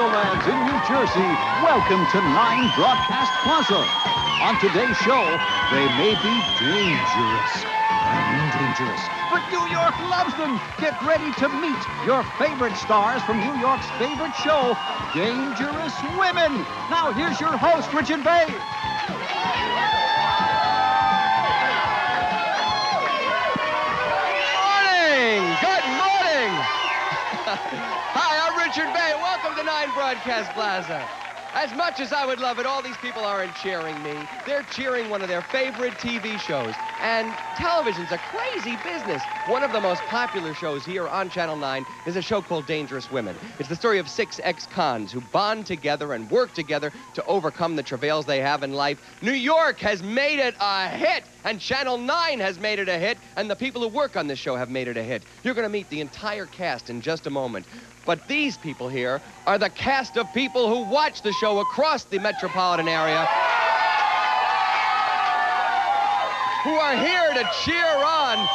Meadowlands in New Jersey, welcome to 9 Broadcast Plaza. On today's show, they may be dangerous. I mean dangerous. But New York loves them. Get ready to meet your favorite stars from New York's favorite show, Dangerous Women. Now, here's your host, Richard Bey. Hi, I'm Richard Bey. Welcome to 9 Broadcast Plaza. As much as I would love it, all these people aren't cheering me. They're cheering one of their favorite TV shows. And television's a crazy business. One of the most popular shows here on Channel 9 is a show called Dangerous Women. It's the story of six ex-cons who bond together and work together to overcome the travails they have in life. New York has made it a hit, and Channel 9 has made it a hit, and the people who work on this show have made it a hit. You're going to meet the entire cast in just a moment. But these people here are the cast of people who watch the show across the metropolitan area who are here to cheer on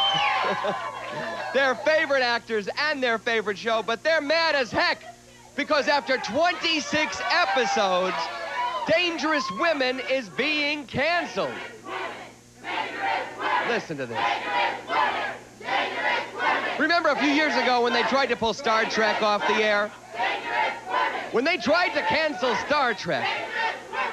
their favorite actors and their favorite show, but they're mad as heck because after 26 episodes, Dangerous Women is being canceled. Listen to this. Remember a few years ago when they tried to pull Star Trek off the air? When they tried to cancel Star Trek,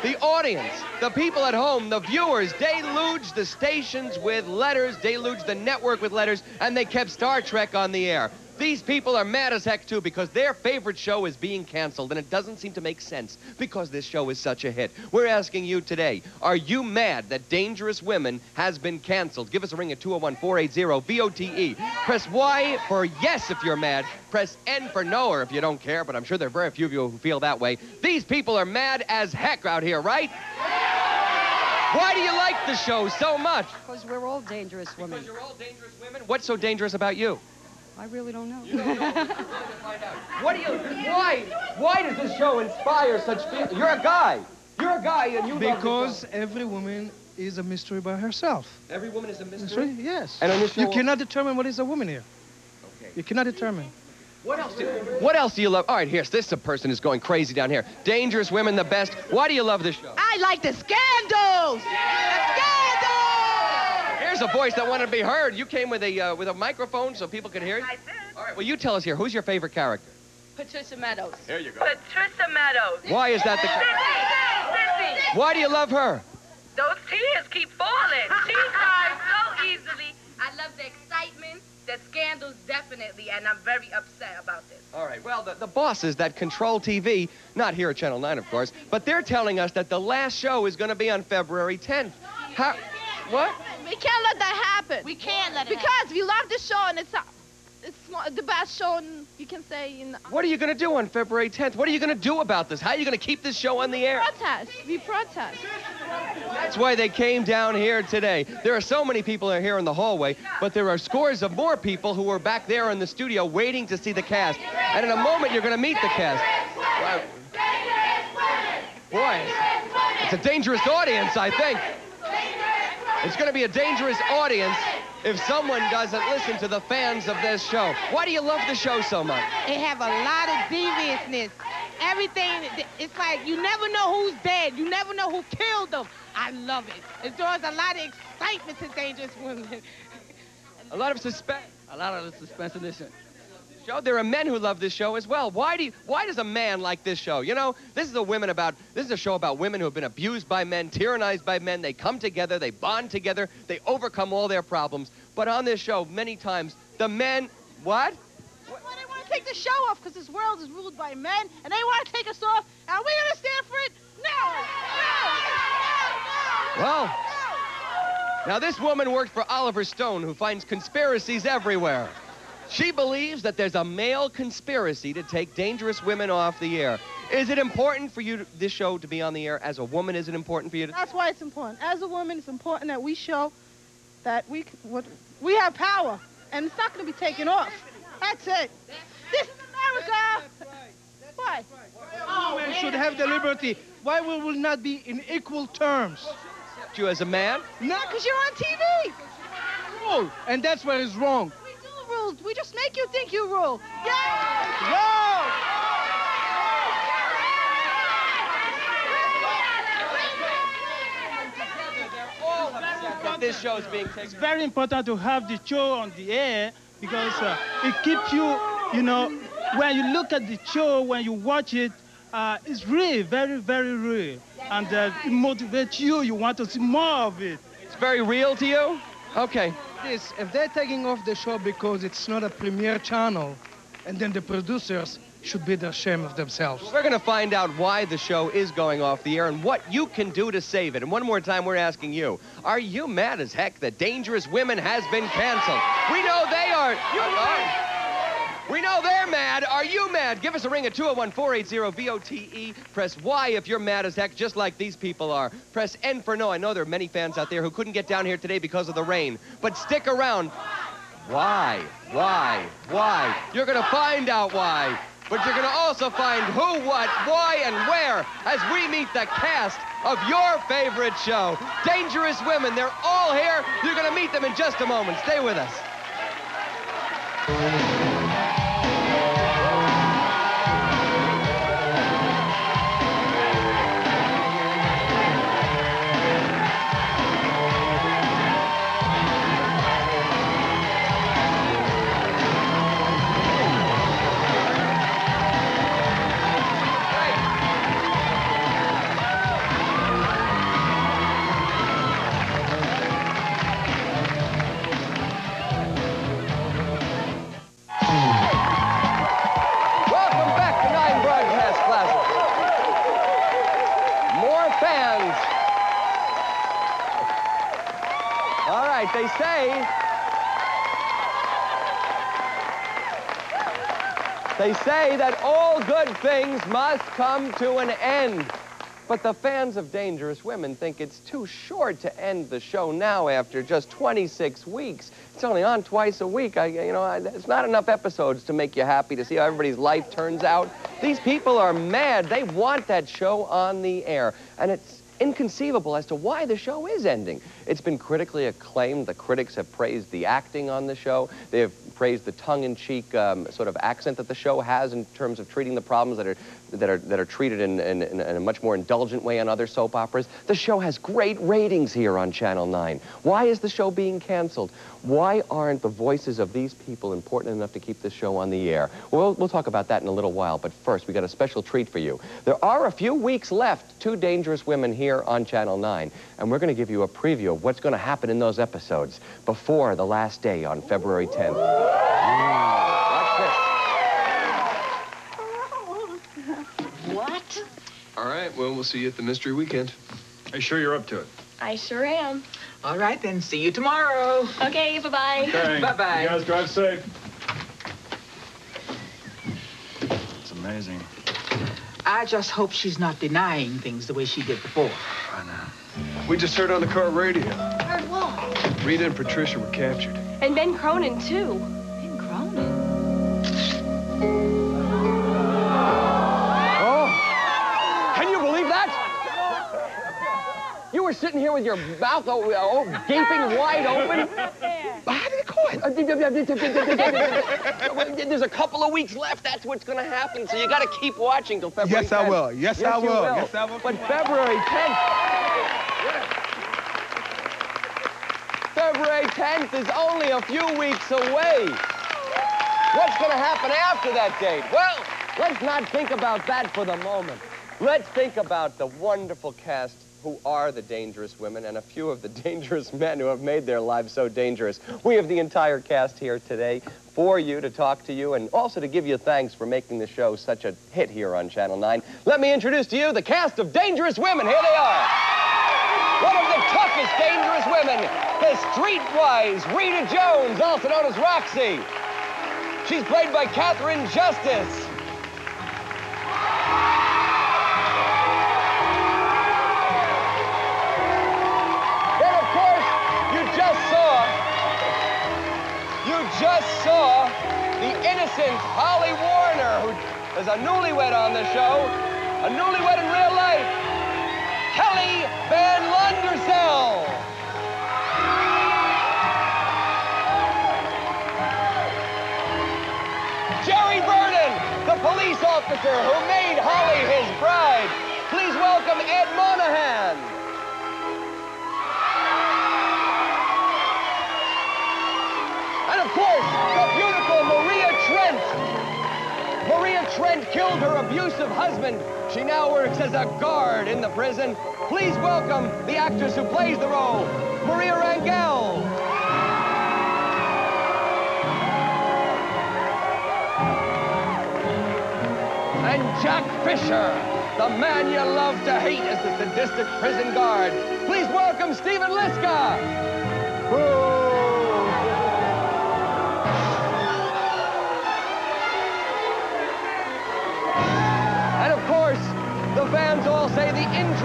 the audience, the people at home, the viewers deluged the stations with letters, deluged the network with letters, and they kept Star Trek on the air. These people are mad as heck too because their favorite show is being canceled and it doesn't seem to make sense because this show is such a hit. We're asking you today, are you mad that Dangerous Women has been canceled? Give us a ring at 201-480-VOTE. Press Y for yes if you're mad. Press N for no or if you don't care, but I'm sure there are very few of you who feel that way. These people are mad as heck out here, right? Why do you like the show so much? Because we're all dangerous women. Because you're all dangerous women? What's so dangerous about you? I really don't know. What do you? Why? Why does this show inspire such feelings? You're a guy. You're a guy, and you love the Because show. every woman is a mystery by herself. every woman is a mystery. Mystery? Yes. And on this you cannot determine what is a woman here. Okay. You cannot determine. What else do? What else do you love? All right, here's this. A person is going crazy down here. Dangerous women, the best. Why do you love this show? I like the scandals. The scandals. Here's a voice that wanted to be heard. You came with a uh, with a microphone so people could hear you. I did. All right. Well, you tell us here. Who's your favorite character? Patricia Meadows. Here you go. Patricia Meadows. Why is that the? Sissy, Sissy. Why do you love her? Those tears keep falling. She cries so easily. I love the excitement, the scandals definitely, and I'm very upset about this. All right. Well, the, the bosses that control TV, not here at Channel 9, of course, but they're telling us that the last show is going to be on February 10th. How? What? We can't let that happen. We can't let it because we love the show and it's a, it's the best show in, you can say in uh, What are you going to do on February 10th? What are you going to do about this? How are you going to keep this show on the air? protest. We protest. That's why they came down here today. There are so many people here in the hallway, but there are scores of more people who are back there in the studio waiting to see the cast. And in a moment, you're going to meet the cast. Wow. Boy, it's a dangerous audience, I think. It's going to be a dangerous audience if someone doesn't listen to the fans of this show. Why do you love the show so much? It have a lot of deviousness. Everything, it's like you never know who's dead. You never know who killed them. I love it. It draws a lot of excitement to Dangerous Women. A lot of suspense. A lot of the suspense in this show. There are men who love this show as well. Why do you, why does a man like this show? You know, this is a women about this is a show about women who have been abused by men, tyrannized by men. They come together, they bond together, they overcome all their problems. But on this show, many times the men what? Well, they want to take the show off because this world is ruled by men and they want to take us off. Are we going to stand for it? No! No! No! No! Well, now this woman worked for Oliver Stone, who finds conspiracies everywhere. She believes that there's a male conspiracy to take dangerous women off the air. Is it important for you, to, this show, to be on the air? As a woman, is it important for you to? That's why it's important. As a woman, it's important that we show that we what, we have power, and it's not going to be taken off. That's it. This is America. Why? Women should have the liberty. Why we will not be in equal terms? You as a man? No, Because you're on TV. rule. And that's where it's wrong rules. We just make you think you rule. Yeah! this show is being taken. It's very important to have the show on the air because uh, it keeps you, you know, when you look at the show, when you watch it, uh, it's real, very, very real. And uh, it motivates you. You want to see more of it. It's very real to you? Okay. This, if they're taking off the show because it's not a premiere channel, and then the producers should be ashamed of themselves. We're going to find out why the show is going off the air and what you can do to save it. And one more time, we're asking you, are you mad as heck that Dangerous Women has been canceled? We know they are. You are. We know they're mad. Are you mad? Give us a ring at 201-480-VOTE. E. Press Y if you're mad as heck, just like these people are. Press N for no. I know there are many fans out there who couldn't get down here today because of the rain. But stick around. Why? Why? Why? You're going to find out why. But you're going to also find who, what, why, and where as we meet the cast of your favorite show, Dangerous Women. They're all here. You're going to meet them in just a moment. Stay with us. They say that all good things must come to an end. But the fans of Dangerous Women think it's too short to end the show now after just 26 weeks. It's only on twice a week. I, you know, I, it's not enough episodes to make you happy to see how everybody's life turns out. These people are mad. They want that show on the air. And it's inconceivable as to why the show is ending. It's been critically acclaimed. The critics have praised the acting on the show. They have praised the tongue-in-cheek um, sort of accent that the show has in terms of treating the problems that are that are that are treated in, in, in a much more indulgent way on other soap operas. The show has great ratings here on Channel 9. Why is the show being canceled? Why aren't the voices of these people important enough to keep this show on the air? Well, we'll talk about that in a little while, but first, we've got a special treat for you. There are a few weeks left, To Dangerous Women here on Channel 9, and we're going to give you a preview of what's going to happen in those episodes before the last day on February 10th. Watch this. What? All right, well, we'll see you at the Mystery Weekend. Are you sure you're up to it? I sure am. All right, then. See you tomorrow. Okay, bye-bye. Okay. Bye-bye. You guys drive safe. It's amazing. I just hope she's not denying things the way she did before. I know. We just heard on the car radio. Heard what? Rita and Patricia were captured. And Ben Cronin, too. Here with your mouth oh, oh, gaping wide open. How did it? There's a couple of weeks left. That's what's going to happen. So you got to keep watching till February. Yes, I will. Yes, I you will. Yes, I will. But February 10th. February 10th is only a few weeks away. What's going to happen after that date? Well, let's not think about that for the moment. Let's think about the wonderful cast who are the dangerous women and a few of the dangerous men who have made their lives so dangerous. We have the entire cast here today for you to talk to you and also to give you thanks for making the show such a hit here on Channel 9. Let me introduce to you the cast of Dangerous Women. Here they are. One of the toughest dangerous women, the streetwise Rita Jones, also known as Roxy. She's played by Catherine Justice. Just saw the innocent Holly Warner, who is a newlywed on the show, a newlywed in real life, Kelly Van Lundersell. Jerry Vernon, the police officer who made Holly his bride. Please welcome Ed Monahan. course, the beautiful Maria Trent. Maria Trent killed her abusive husband. She now works as a guard in the prison. Please welcome the actress who plays the role, Maria Rangel. And Jack Fisher, the man you love to hate as the sadistic prison guard. Please welcome Stephen Liska.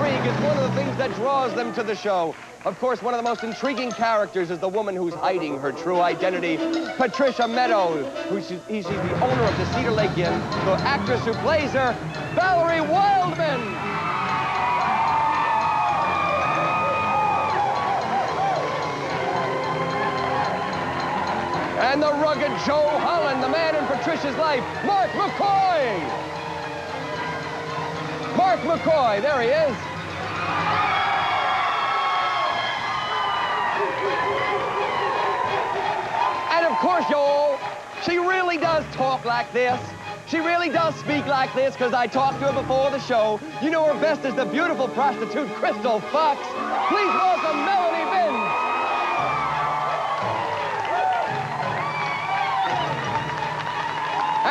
Intrigue is one of the things that draws them to the show. Of course, one of the most intriguing characters is the woman who's hiding her true identity, Patricia Meadows, who she, she's the owner of the Cedar Lake Inn. The actress who plays her, Valerie Wildman. And the rugged Joe Holland, the man in Patricia's life, Mark McCoy. Mark McCoy, there he is. Course, y'all, she really does talk like this. She really does speak like this because I talked to her before the show. You know her best as the beautiful prostitute Crystal Fox. Please welcome Melanie Vincz.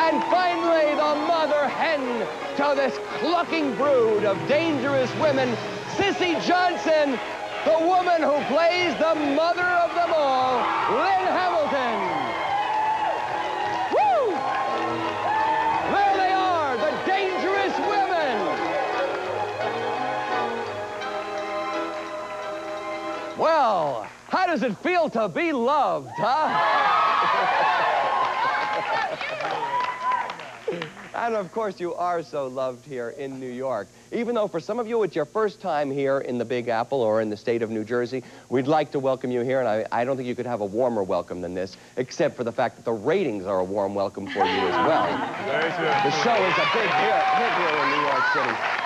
And finally, the mother hen to this clucking brood of dangerous women, Sissy Johnson, the woman who plays the mother of them all, Lynn Hamilton. How does it feel to be loved, huh? And of course, you are so loved here in New York. Even though for some of you it's your first time here in the Big Apple or in the state of New Jersey, we'd like to welcome you here, and I, I don't think you could have a warmer welcome than this, except for the fact that the ratings are a warm welcome for you as well. The show is a big hit, hit here in New York City.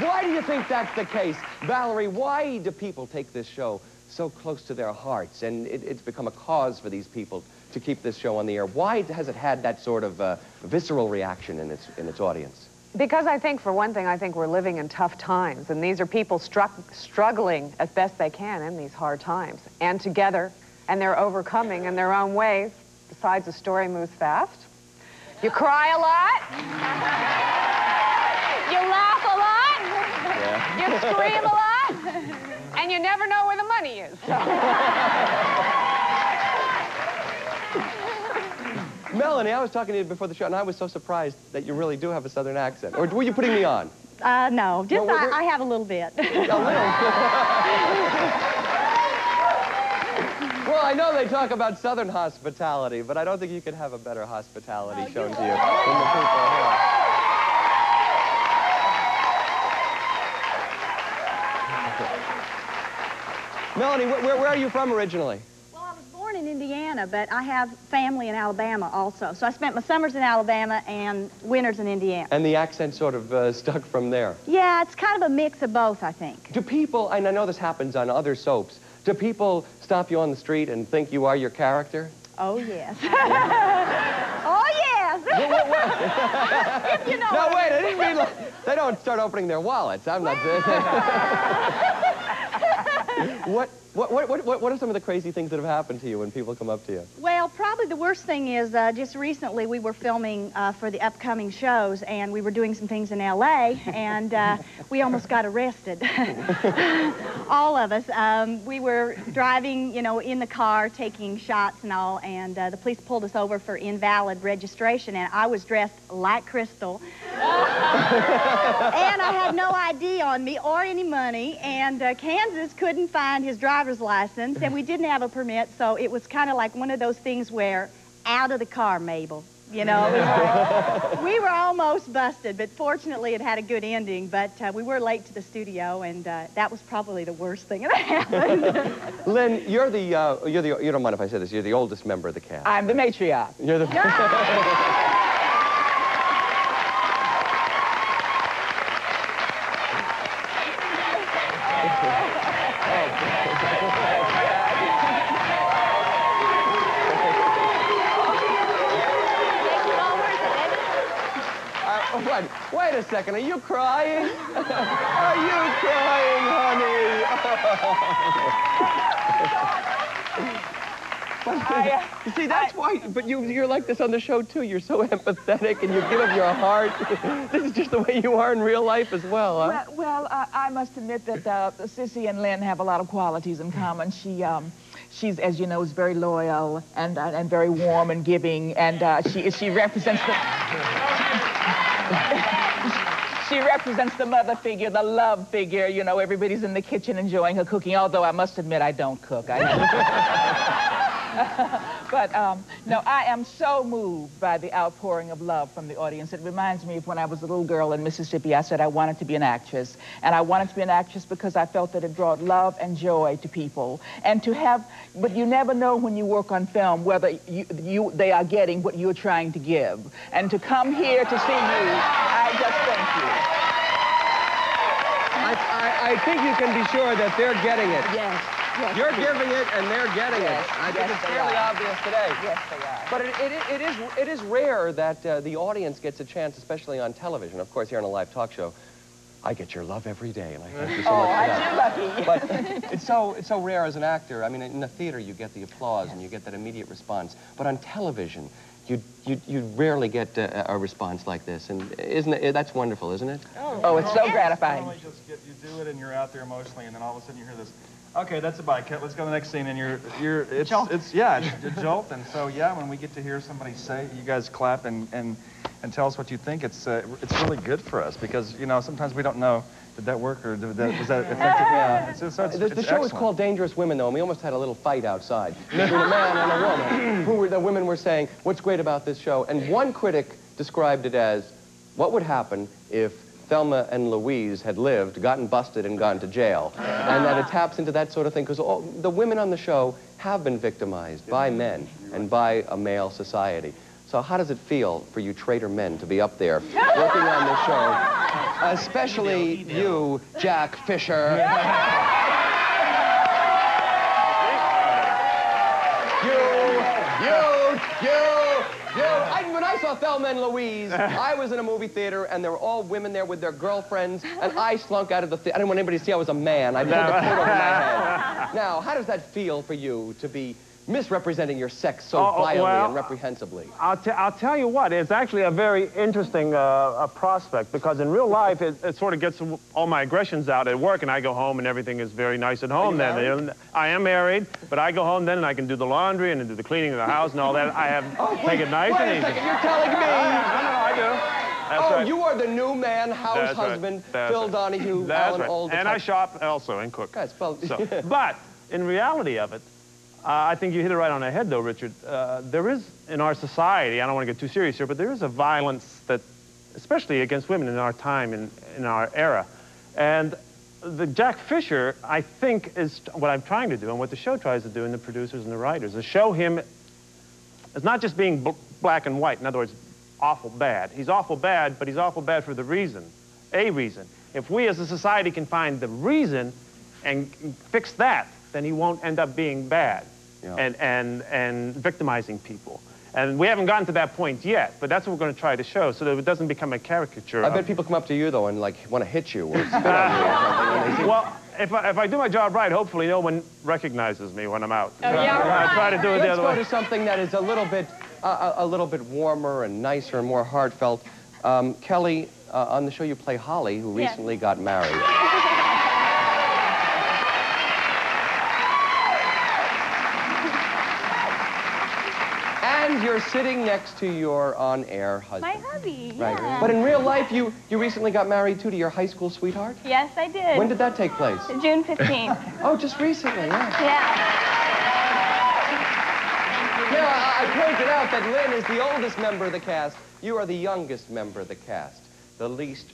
Why do you think that's the case? Valerie, why do people take this show so close to their hearts? And it, it's become a cause for these people to keep this show on the air. Why has it had that sort of uh, visceral reaction in its, in its audience? Because I think, for one thing, I think we're living in tough times, and these are people struck, struggling as best they can in these hard times, and together, and they're overcoming in their own ways. Besides, the story moves fast. You cry a lot. You laugh a lot. You scream a lot. And you never know where the money is. Melanie, I was talking to you before the show, and I was so surprised that you really do have a southern accent. Or were you putting me on? Uh, no, just Well, we're- I, I have a little bit. A little. well, I know they talk about southern hospitality, but I don't think you could have a better hospitality shown to you than the people here. Melanie, wh- where, where are you from originally? Well, I was born in Indiana, but I have family in Alabama also. So I spent my summers in Alabama and winters in Indiana. And the accent sort of uh, stuck from there. Yeah, it's kind of a mix of both, I think. Do people, and I know this happens on other soaps, do people stop you on the street and think you are your character? Oh, yes. oh, yes. if you know No, wait, I didn't mean like, they don't start opening their wallets. I'm not what, what, what, what, what are some of the crazy things that have happened to you when people come up to you? Well, probably the worst thing is uh, just recently we were filming uh, for the upcoming shows, and we were doing some things in L.A., and uh, we almost got arrested. all of us. Um, we were driving, you know, in the car, taking shots and all, and uh, the police pulled us over for invalid registration, and I was dressed like Crystal. and I had no ID on me or any money, and uh, Kansas couldn't find his driver's license, and we didn't have a permit, so it was kind of like one of those things where out of the car, Mabel. You know, it like- we were almost busted, but fortunately it had a good ending. But uh, we were late to the studio, and uh, that was probably the worst thing that happened. Lynn, you're the, uh, you're the, you don't mind if I say this, you're the oldest member of the cast. I'm the matriarch. You're the... what? Wait a second. Are you crying? Are you crying, honey? But, you see, that's why. But you, you're like this on the show too. You're so empathetic, and you give of your heart. this is just the way you are in real life as well, huh? Well, well uh, I must admit that uh, Sissy and Lynn have a lot of qualities in common. She, um, she's, as you know, is very loyal and uh, and very warm and giving, and uh, she she represents the. She represents the mother figure, the love figure. You know, everybody's in the kitchen enjoying her cooking, although I must admit I don't cook. I but um, no, I am so moved by the outpouring of love from the audience. It reminds me of when I was a little girl in Mississippi. I said I wanted to be an actress. And I wanted to be an actress because I felt that it brought love and joy to people. And to have, but you never know when you work on film whether you, you, they are getting what you're trying to give. And to come here to see you, I just thank you. I, I, I think you can be sure that they're getting it. Yes. Yes, You're giving it, and they're getting yes, it. I yes, think it's fairly are. obvious today. Yes, they are. But it, it, it, is, it is rare that uh, the audience gets a chance, especially on television. Of course, here on a live talk show, I get your love every day, and I thank you so oh, much for aren't that. you lucky? But it's so, it's so rare as an actor. I mean, in the theater, you get the applause and you get that immediate response. But on television, you, you, you rarely get uh, a response like this. And isn't it, that's wonderful, isn't it? Oh, oh it's so gratifying. Normally just get, you do it and you're out there emotionally, and then all of a sudden you hear this. Okay, that's about it. Let's go to the next scene, and you're, you're, it's, Jolt. it's, yeah, it's a jolt, and so yeah, when we get to hear somebody say, you guys clap and and and tell us what you think, it's uh, it's really good for us because you know sometimes we don't know did that work or did that, was that effective? Yeah, it's, it's, it's, the, the it's show is called Dangerous Women, though, and we almost had a little fight outside between a man and a woman. Who were, the women were saying, what's great about this show? And one critic described it as, what would happen if Thelma and Louise had lived, gotten busted, and gone to jail? And that it taps into that sort of thing, because the women on the show have been victimized by men and by a male society. So how does it feel for you traitor men to be up there working on this show? Especially you, Jack Fisher. You, you, you, when I saw Thelma and Louise, I was in a movie theater, and there were all women there with their girlfriends, and I slunk out of the theater. I didn't want anybody to see I was a man. I pulled the coat over my head. Now, how does that feel for you to be misrepresenting your sex so Oh, oh, vilely well, and reprehensibly? I'll, t- I'll tell you what, it's actually a very interesting uh, prospect because in real life, it, it sort of gets all my aggressions out at work and I go home and everything is very nice at home then. married? I am married, but I go home then and I can do the laundry and do the cleaning of the house and all that. I have, take it nice Wait and a easy. second, you're telling me? No, no, I do. That's oh, right. you are the new man, house That's right. husband, That's Phil right. Donahue, That's Alan right. And I shop also and cook. Guys, well, So, but in reality of it, I think you hit it right on the head, though, Richard. Uh, there is, in our society, I don't want to get too serious here, but there is a violence that, especially against women in our time, in, in our era. And the Jack Fisher, I think, is what I'm trying to do, and what the show tries to do, and the producers and the writers, is show him as not just being bl black and white. In other words, awful bad. He's awful bad, but he's awful bad for the reason, a reason. If we as a society can find the reason and fix that, then he won't end up being bad Yeah. and, and, and victimizing people. And we haven't gotten to that point yet, but that's what we're going to try to show so that it doesn't become a caricature. I bet people come up to you, though, and, like, want to hit you or spit on you or something. when they see- Well, if I, if I do my job right, hopefully no one recognizes me when I'm out. Oh, yeah, I try to do it the Let's go to something that is a little bit, uh, a a little bit warmer and nicer and more heartfelt. Um, Kelly, uh, on the show you play Holly, who Yes. recently got married. And you're sitting next to your on-air husband. My hubby. Right. yeah. But in real life, you, you recently got married, too, to your high school sweetheart? Yes, I did. When did that take place? June 15th. Oh, just recently, yeah. yeah. Now, I I pointed out that Lynn is the oldest member of the cast. You are the youngest member of the cast. The least,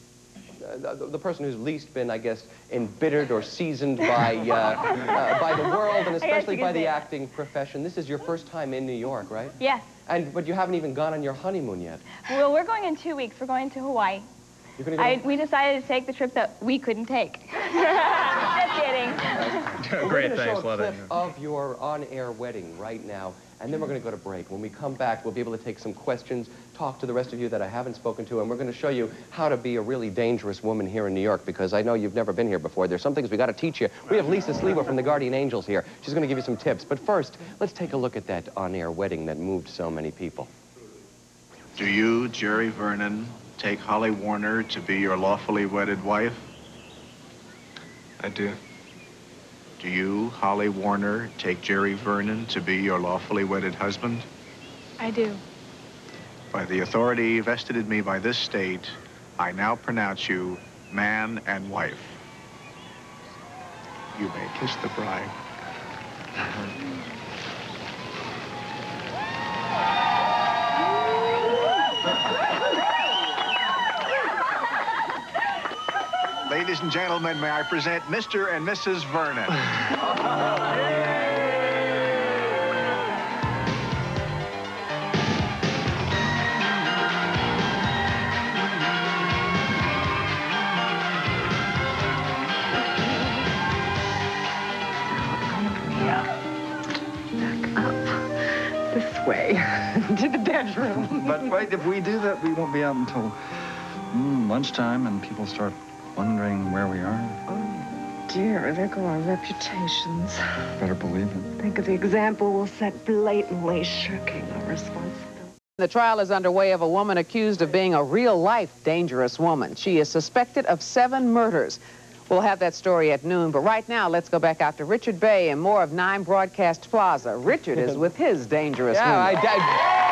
uh, the, the person who's least been, I guess, embittered or seasoned by, uh, uh, by the world and especially by the say. acting profession. This is your first time in New York, right? Yes. And, but you haven't even gone on your honeymoon yet. Well, we're going in two weeks. We're going to Hawaii. You're gonna go? I, we decided to take the trip that we couldn't take. Just kidding. Great, thanks, show a love it. clip of your on-air wedding right now, and then we're going to go to break. When we come back, we'll be able to take some questions, talk to the rest of you that I haven't spoken to, and we're going to show you how to be a really dangerous woman here in New York, because I know you've never been here before. There's some things we got to teach you. We have Lisa Sliwa from the Guardian Angels here. She's going to give you some tips. But first, let's take a look at that on-air wedding that moved so many people. Do you, Jerry Vernon, take Holly Warner to be your lawfully wedded wife? I do. Do you, Holly Warner, take Jerry Vernon to be your lawfully wedded husband? I do. By the authority vested in me by this state, I now pronounce you man and wife. You may kiss the bride. Ladies and gentlemen, may I present Mr. and Mrs. Vernon. Look up this way to the bedroom. But wait, if we do that, we won't be out until mm, lunchtime, and people start wondering where we are. Oh, dear, there go our reputations. Better believe it. Think of the example we'll set blatantly shirking our responsibility. The trial is underway of a woman accused of being a real-life dangerous woman. She is suspected of seven murders. We'll have that story at noon, but right now, let's go back out to Richard Bey and more of 9 Broadcast Plaza. Richard is with his dangerous Yeah, I. I,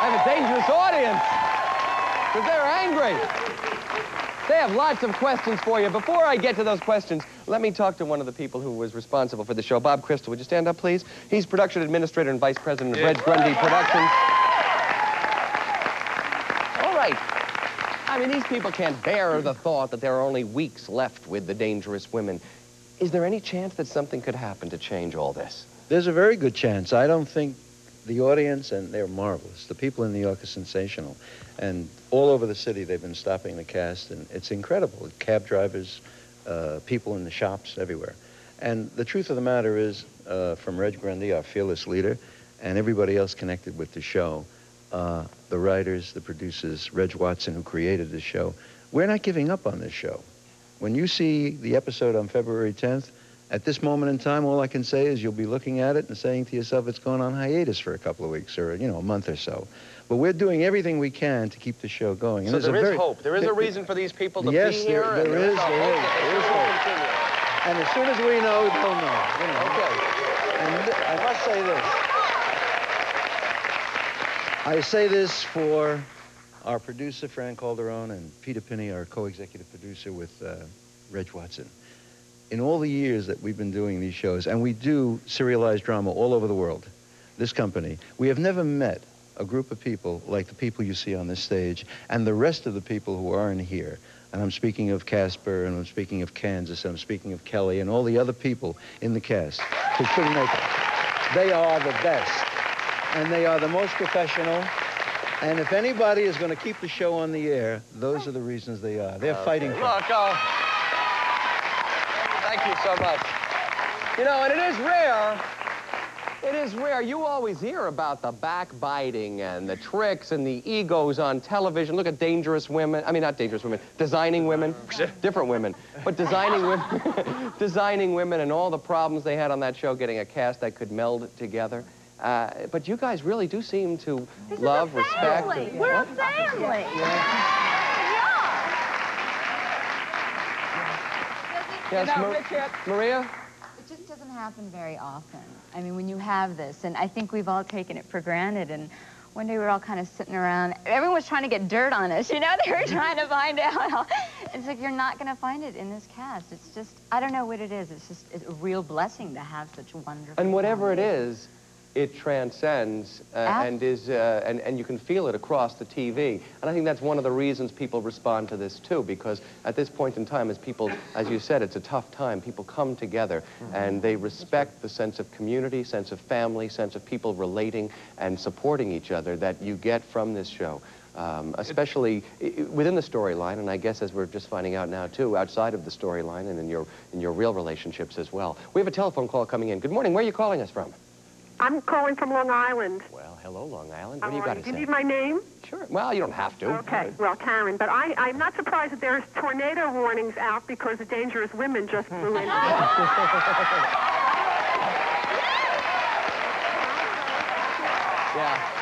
I have a dangerous audience because they're angry. They have lots of questions for you. Before I get to those questions, let me talk to one of the people who was responsible for the show. Bob Crystal, would you stand up, please? He's production administrator and vice president of Reg Grundy Productions. All right. I mean, these people can't bear the thought that there are only weeks left with the dangerous women. Is there any chance that something could happen to change all this? There's a very good chance. I don't think the audience, and they're marvelous. The people in New York are sensational. And all over the city, they've been stopping the cast, and it's incredible. Cab drivers, uh, people in the shops, everywhere. And the truth of the matter is, uh, from Reg Grundy, our fearless leader, and everybody else connected with the show, uh, the writers, the producers, Reg Watson, who created the show, we're not giving up on this show. When you see the episode on February 10th, at this moment in time, all I can say is you'll be looking at it and saying to yourself, it's going on hiatus for a couple of weeks or, you know, a month or so. But we're doing everything we can to keep the show going. So there's there a is very- hope. There is a reason for these people to yes, be here. there, and there is, there is, there is hope. And as soon as we know, they'll know. You know. Okay. And I must say this. I say this for our producer, Fran Calderon, and Peter Pinney, our co-executive producer with uh, Reg Watson. In all the years that we've been doing these shows, and we do serialized drama all over the world, this company, we have never met a group of people like the people you see on this stage and the rest of the people who aren't here. And I'm speaking of Casper, and I'm speaking of Kansas, and I'm speaking of Kelly, and all the other people in the cast who couldn't make it. They are the best, and they are the most professional. And if anybody is going to keep the show on the air, those are the reasons they are. They're fighting for it. Look, oh, thank you so much. You know, and it is rare. It is rare. You always hear about the backbiting and the tricks and the egos on television. Look at dangerous women. I mean, not dangerous women. Designing women. Different women. But designing women. designing women and all the problems they had on that show getting a cast that could meld together. Uh, but you guys really do seem to love, respect. and- We're a family. Yes, You know, Mar- Maria? It just doesn't happen very often. I mean, when you have this, and I think we've all taken it for granted, and one day we were all kind of sitting around, everyone was trying to get dirt on us, you know? They were trying to find out. It's like, you're not going to find it in this cast. It's just, I don't know what it is. It's just it's a real blessing to have such wonderful And whatever it is, it transcends uh, and is uh, and, and you can feel it across the TV. And I think that's one of the reasons people respond to this too, because at this point in time, as people, as you said, it's a tough time. People come together and they respect the sense of community, sense of family, sense of people relating and supporting each other that you get from this show. um, especially within the storyline, and I guess as we're just finding out now too, outside of the storyline and in your in your real relationships as well. We have a telephone call coming in. Good morning. Where are you calling us from? I'm calling from Long Island. Well, hello, Long Island. What How do you are got you? to Do you need my name? Sure. Well, you don't have to. Okay. Well, Karen, but I, I'm not surprised that there's tornado warnings out because the dangerous women just blew in. Yeah.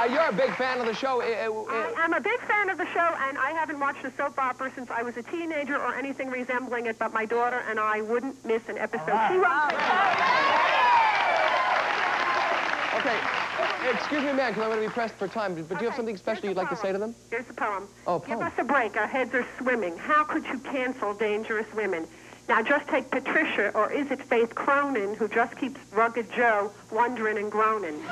Uh, you're a big fan of the show. Uh, uh, I, I'm a big fan of the show, and I haven't watched a soap opera since I was a teenager or anything resembling it, but my daughter and I wouldn't miss an episode. She won't Okay. Excuse me, man, because I'm going to be pressed for time. But do you have something special you'd like to say to them? Here's the poem. Oh, poem. Give us a break. Our heads are swimming. How could you cancel dangerous women? Now, just take Patricia, or is it Faith Cronin, who just keeps Rugged Joe wondering and groaning?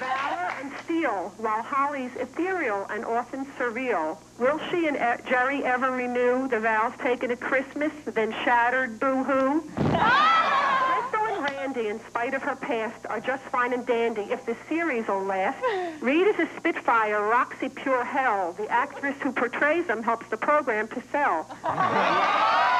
valor and steel, while Holly's ethereal and often surreal. Will she and e- Jerry ever renew the vows taken at Christmas, then shattered boo-hoo? Randy, in spite of her past, are just fine and dandy if the series will last. Reed is a spitfire, Roxy pure hell. The actress who portrays them helps the program to sell.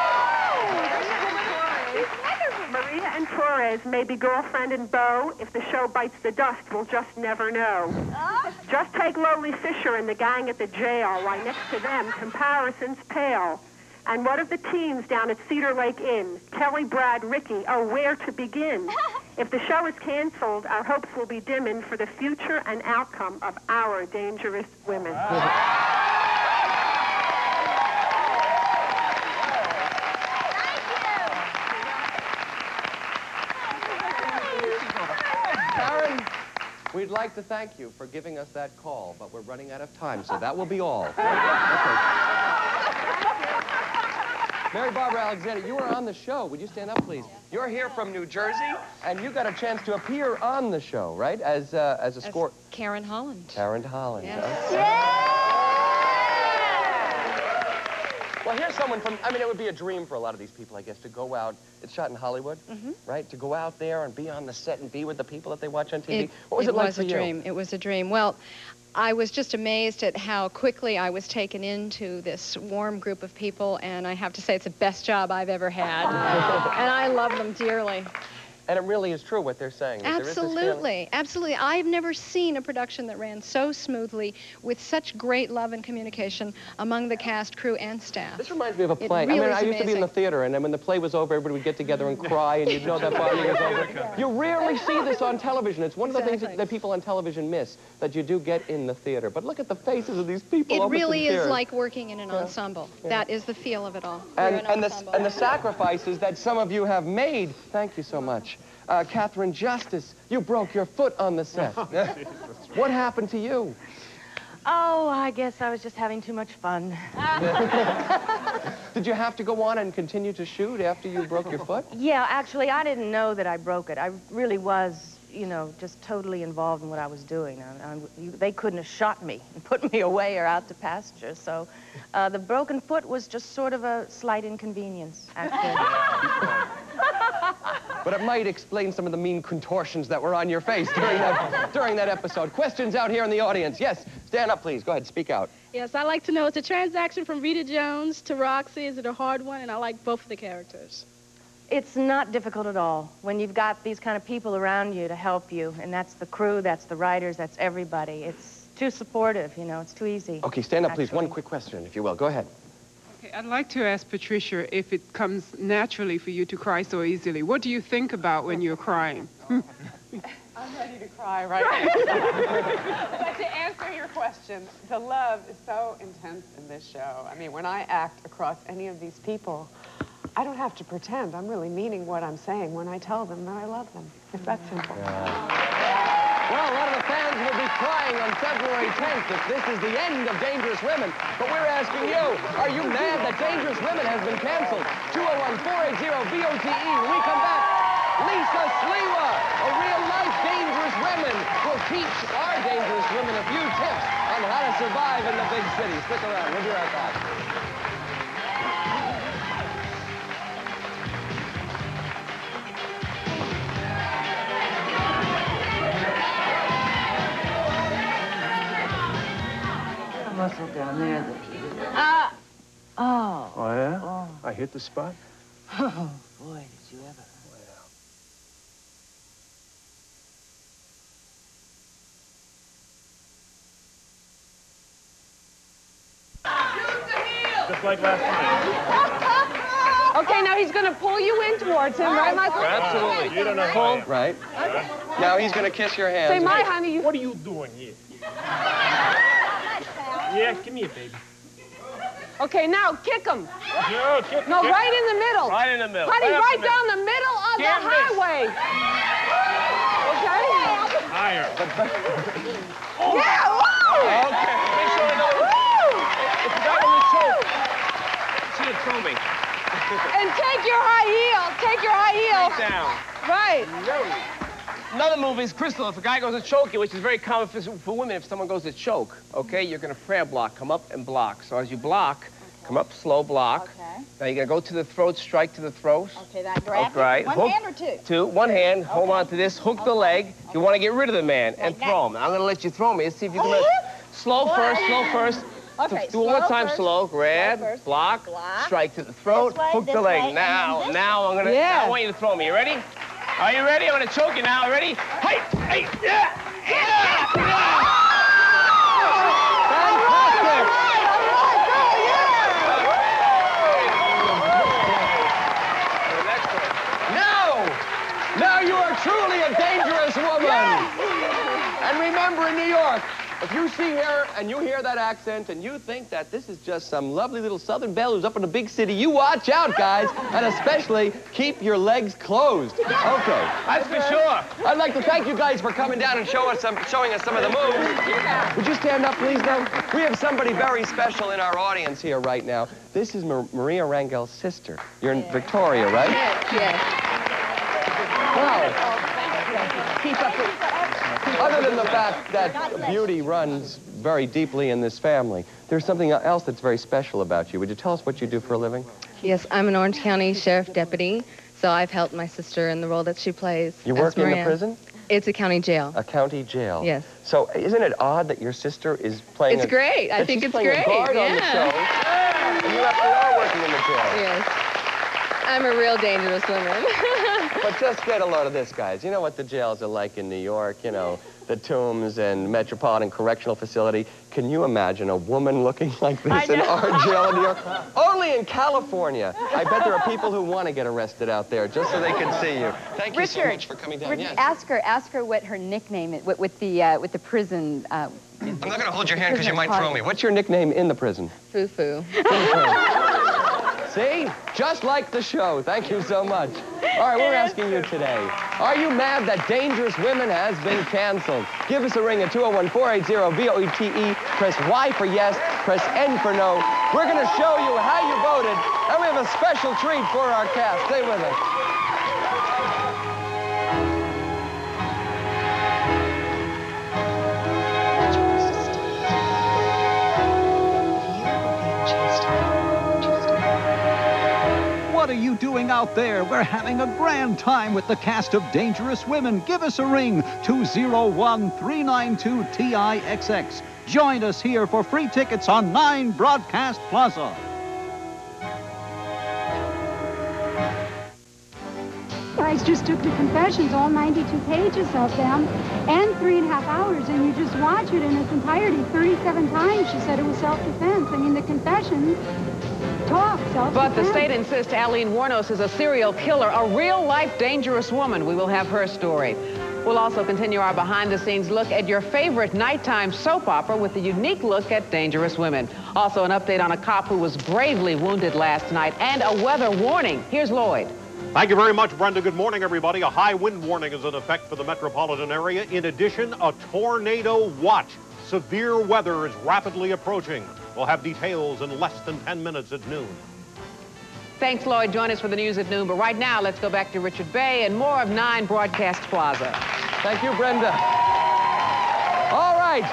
Maria and Torres may be girlfriend and beau. If the show bites the dust, we'll just never know. Oh. Just take Lowly Fisher and the gang at the jail. Why, next to them, comparisons pale. And what of the teens down at Cedar Lake Inn? Kelly, Brad, Ricky, oh, where to begin? If the show is canceled, our hopes will be dimming for the future and outcome of our dangerous women. Thank you. Karen, we'd like to thank you for giving us that call, but we're running out of time, so that will be all. Okay. Mary Barbara Alexander, you were on the show. Would you stand up, please? You're here from New Jersey, and you got a chance to appear on the show, right? As uh, as a score. Karen Holland. Karen Holland. Yes. huh? Well, here's someone from, I mean, it would be a dream for a lot of these people, I guess, to go out. It's shot in Hollywood, Mhm. right? To go out there and be on the set and be with the people that they watch on TV. It, what was it, like was for a dream. It was a dream. Well, I was just amazed at how quickly I was taken into this warm group of people, and I have to say it's the best job I've ever had. and I love them dearly. And it really is true what they're saying. that there is Absolutely, absolutely. I've never seen a production that ran so smoothly with such great love and communication among the cast, crew, and staff. This reminds me of a play. really I mean, I used to be in the theater, and then when the play was over, everybody would get together and cry, and you'd know that bonding was over. You rarely see this on television. It's one of the things that, that people on television miss, that you do get in the theater. But look at the faces of these people. It really is tears. like working in an ensemble. That is the feel of it all. And, an and, the, and the sacrifices that some of you have made. Thank you so much. Uh, Catherine Justice, you broke your foot on the set. what happened to you? Oh, I guess I was just having too much fun. Did you have to go on and continue to shoot after you broke your foot? Yeah, actually, I didn't know that I broke it. I really was, you know, just totally involved in what I was doing. I, I, you, they couldn't have shot me and put me away or out to pasture. So uh, the broken foot was just sort of a slight inconvenience, actually. But it might explain some of the mean contortions that were on your face during that, during that episode. Questions out here in the audience? Yes, stand up, please. Go ahead, speak out. Yes, I'd like to know, is the transaction from Rita Jones to Roxy, is it a hard one? And I like both of the characters. It's not difficult at all when you've got these kind of people around you to help you, and that's the crew, that's the writers, that's everybody. It's too supportive, you know, it's too easy. Okay, stand up, please. One quick question, if you will. Go ahead. Okay, I'd like to ask Patricia if it comes naturally for you to cry so easily. What do you think about when you're crying? I'm ready to cry right now. but to answer your question, the love is so intense in this show. I mean, when I act across any of these people, I don't have to pretend. I'm really meaning what I'm saying when I tell them that I love them. It's that simple. Well, a lot of the fans will be crying on February 10th if this is the end of Dangerous Women. But we're asking you, are you mad that Dangerous Women has been canceled? 201-480-VOTE. E. When we come back, Lisa Sliwa, a real-life Dangerous Women, will teach our Dangerous Women a few tips on how to survive in the big city. Stick around. We'll be right back. Muscle down there that he Ah. Oh. Oh, yeah? I hit the spot? Oh, boy, did you ever. Just like last time. Okay, now he's going to pull you in towards him, right, Michael? Absolutely. You don't know Pull, right. Now he's going to kiss your hands. Say, my honey, you... What are you doing here? Yeah, give me a baby. Okay, now kick him. No, kick No, kick. right in the middle. Right in the middle. Honey, Right right the down the middle of the Can't miss. highway. Okay? Higher. Yeah, whoa! Okay. Make sure I don't... If you got him in choke, it throw me. And take your high heel. Take your high heel. down. Right. Another move is Crystal. If a guy goes to choke you, which is very common for, for women, if someone goes to choke, okay, you're going to prayer block, come up and block. So as you block, come up slow, block. Okay. Now you're going to go to the throat, strike to the throat. Okay, that grab. Okay, right. One Hook- hand or two? Two. One hand. Okay. Hold on to this. Hook the leg. You want to get rid of the man and throw him. I'm going to let you throw me. Let's see if you can. Slow Boy. first. Slow first. Okay, Do it one more time. first. Slow. Grab. Slow. Block, Block. Strike to the throat. Way, hook the leg. way, now, now I'm gonna. Yeah. Now I want you to throw me. You ready? Are you ready? I'm gonna choke you now. Ready? Hey, hey, yeah, yeah. Now! Now you are truly a dangerous woman! And remember in New York, if you see her and you hear that accent and you think that this is just some lovely little southern belle who's up in a big city, you watch out, guys, and especially keep your legs closed. Okay. That's for sure. I'd like to thank you guys for coming down and show us some, showing us some of the moves. Would you stand up, please, now? We have somebody very special in our audience here right now. This is Mar- Maria Rangel's sister. You're in Victoria, right? Yes. Wow. Keep up with... Other than the fact that beauty runs very deeply in this family, there's something else that's very special about you. Would you tell us what you do for a living? Yes, I'm an Orange County Sheriff Deputy, so I've helped my sister in the role that she plays. You work in the prison? It's a county jail. A county jail. Yes. So isn't it odd that your sister is playing It's a, great. I think she's it's great, a guard on the yeah. show, and you actually are working in the jail. Yes. I'm a real dangerous woman. But just get a load of this, guys. You know what the jails are like in New York, you know, the Tombs and Metropolitan Correctional Facility. Can you imagine a woman looking like this in our jail in New York? Only in California. I bet there are people who want to get arrested out there just so they can see you. Thank you so Richard, much for coming down. Richard, Yes. ask her, ask her what her nickname is, with, with the, uh, with the prison. Uh, I'm not going to hold your hand because you might throw me. What's your nickname in the prison? Foo-foo. See? Just like the show. Thank you so much. All right, we're asking you today. Are you mad that Dangerous Women has been canceled? Give us a ring at 201-480-VOETE. Press Y for yes, press N for no. We're going to show you how you voted, and we have a special treat for our cast. Stay with us. Doing out there? We're having a grand time with the cast of Dangerous Women. Give us a ring, 201-392-TIXX. Join us here for free tickets on 9 Broadcast Plaza. guys just took the confessions, all 92 pages of them, and three and a half hours, and you just watch it in its entirety 37 times. She said it was self-defense. I mean, the confessions talk self-defense. But the state insists Aileen Wuornos is a serial killer, a real-life dangerous woman. We will have her story. We'll also continue our behind-the-scenes look at your favorite nighttime soap opera with a unique look at dangerous women. Also, an update on a cop who was bravely wounded last night and a weather warning. Here's Lloyd. Thank you very much, Brenda. Good morning, everybody. A high wind warning is in effect for the metropolitan area. In addition, a tornado watch. Severe weather is rapidly approaching. We'll have details in less than 10 minutes at noon. Thanks, Lloyd. Join us for the news at noon. But right now, let's go back to Richard Bey and more of 9 Broadcast Plaza. Thank you, Brenda. All right.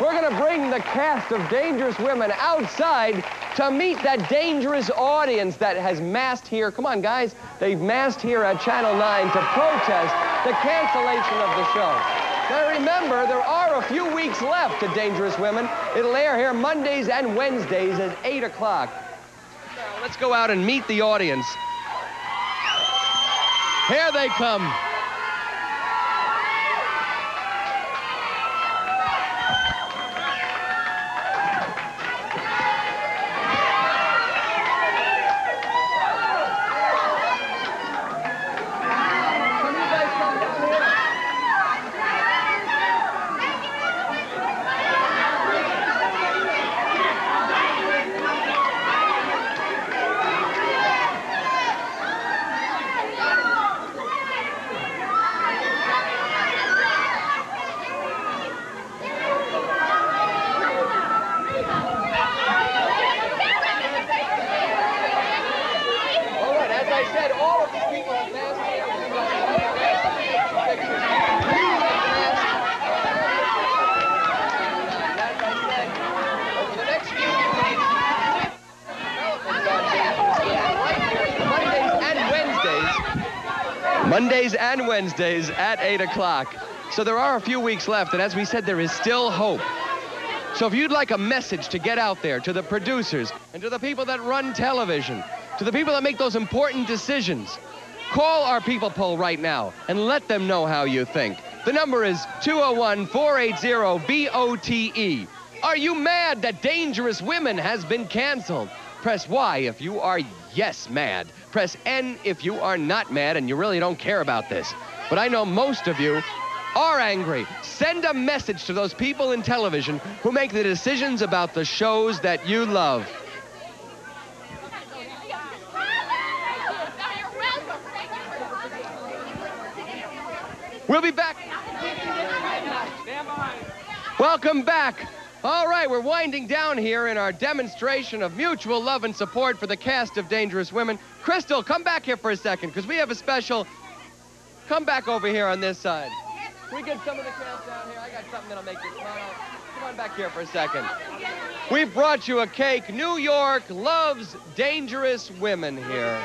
We're going to bring the cast of Dangerous Women outside to meet that dangerous audience that has massed here. Come on, guys. They've massed here at Channel 9 to protest the cancellation of the show. Now, remember, there are a few weeks left to Dangerous Women. It'll air here Mondays and Wednesdays at 8 o'clock. Now, let's go out and meet the audience. Here they come. All right, as I said, all of these people have masks. Mondays and Wednesdays at 8 o'clock. So there are a few weeks left, and as we said, there is still hope. So if you'd like a message to get out there to the producers and to the people that run television, to the people that make those important decisions, call our people poll right now and let them know how you think. The number is 201-480-BOTE. E. Are you mad that Dangerous Women has been canceled? Press Y if you are yes mad. Press N if you are not mad and you really don't care about this. But I know most of you are angry. Send a message to those people in television who make the decisions about the shows that you love. We'll be back. Welcome back. All right, we're winding down here in our demonstration of mutual love and support for the cast of Dangerous Women. Crystal, come back here for a second, because we have a special. Come back over here on this side. Can we get some of the cast down here? I got something that'll make you smile. Come on back here for a second. We brought you a cake. New York loves dangerous women here.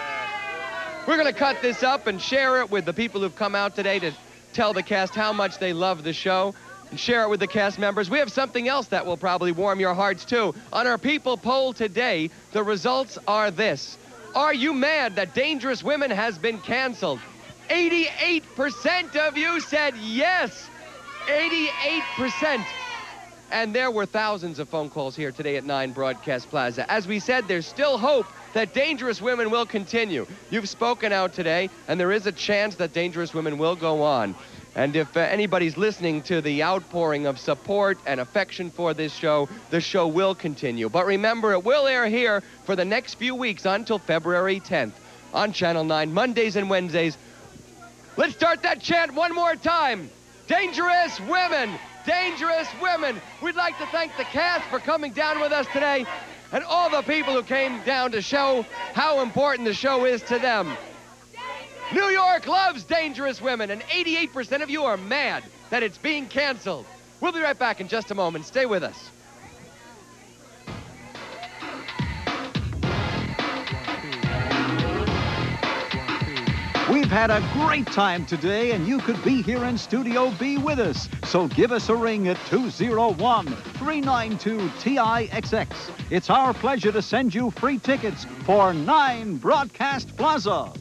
We're going to cut this up and share it with the people who've come out today to tell the cast how much they love the show share it with the cast members. We have something else that will probably warm your hearts too. On our people poll today, the results are this. Are you mad that Dangerous Women has been canceled? 88% of you said yes. 88%. And there were thousands of phone calls here today at 9 Broadcast Plaza. As we said, there's still hope that Dangerous Women will continue. You've spoken out today, and there is a chance that Dangerous Women will go on. And if uh, anybody's listening to the outpouring of support and affection for this show, the show will continue. But remember, it will air here for the next few weeks until February 10th on Channel 9, Mondays and Wednesdays. Let's start that chant one more time. Dangerous women, dangerous women. We'd like to thank the cast for coming down with us today and all the people who came down to show how important the show is to them. New York loves dangerous women, and 88% of you are mad that it's being canceled. We'll be right back in just a moment. Stay with us. We've had a great time today, and you could be here in Studio B with us. So give us a ring at 201 392 TIXX. It's our pleasure to send you free tickets for 9 Broadcast Plaza.